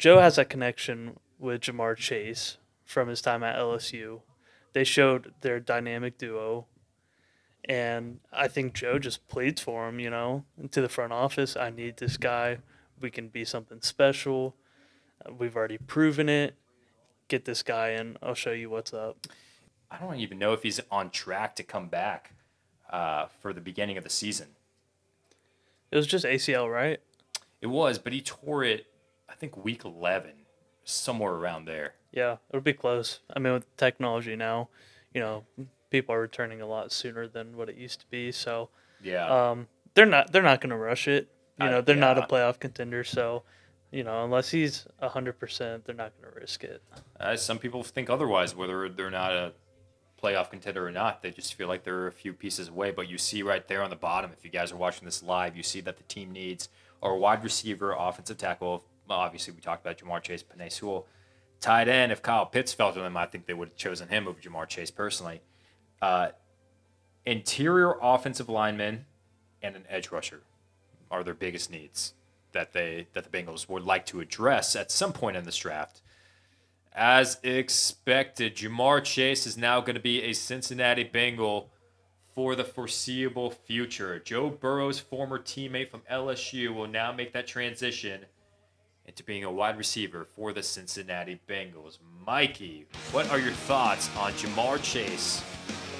Joe has that connection with Ja'Marr Chase from his time at LSU. They showed their dynamic duo, and I think Joe just pleads for him. You know, to the front office. I need this guy. We can be something special. Uh, We've already proven it. Get this guy in. I'll show you what's up. I don't even know if he's on track to come back uh, for the beginning of the season. It was just ACL, right? It was, but he tore it, I think, week 11, somewhere around there. Yeah, it'll be close. I mean, with technology now, you know, people are returning a lot sooner than what it used to be. So, Yeah. um, they're not they're not going to rush it. You know, they're not a playoff contender. So, you know, unless he's hundred percent, they're not going to risk it. Uh, some people think otherwise, whether they're not a playoff contender or not. They just feel like they're a few pieces away. But you see right there on the bottom, if you guys are watching this live, you see that the team needs a wide receiver, offensive tackle. Obviously, we talked about Ja'Marr Chase, Penei Sewell. Tight end, if Kyle Pitts fell to them, I think they would have chosen him over Ja'Marr Chase personally. Uh, interior offensive lineman and an edge rusher are their biggest needs that they that the Bengals would like to address at some point in this draft. As expected, Ja'Marr Chase is now going to be a Cincinnati Bengal for the foreseeable future. Joe Burrow's former teammate from LSU will now make that transition into being a wide receiver for the Cincinnati Bengals. Mikey, what are your thoughts on Ja'Marr Chase?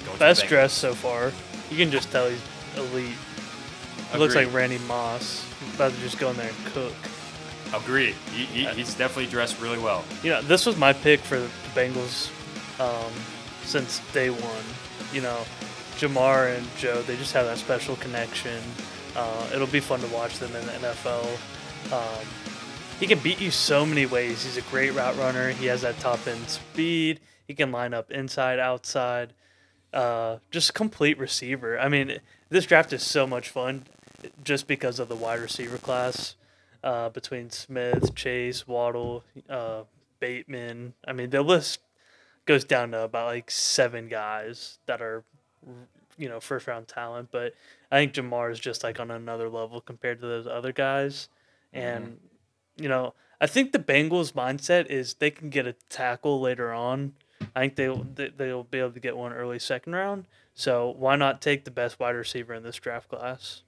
going Best dressed so far. You can just tell he's elite. He looks like Randy Moss. He's about to just go in there and cook. Agreed. He, he, he's definitely dressed really well. You know, this was my pick for the Bengals um, since day one. You know, Ja'Marr and Joe, they just have that special connection. Uh, it'll be fun to watch them in the NFL. Um, he can beat you so many ways. He's a great route runner. He has that top end speed. He can line up inside, outside. Uh, just a complete receiver. I mean, this draft is so much fun just because of the wide receiver class uh, between Smith, Chase, Waddle, uh, Bateman. I mean, the list goes down to about like seven guys that are, you know, first round talent. But I think Ja'Marr is just like on another level compared to those other guys. And, you know, I think the Bengals' mindset is they can get a tackle later on. I think they- they'll be able to get one early second round. So why not take the best wide receiver in this draft class?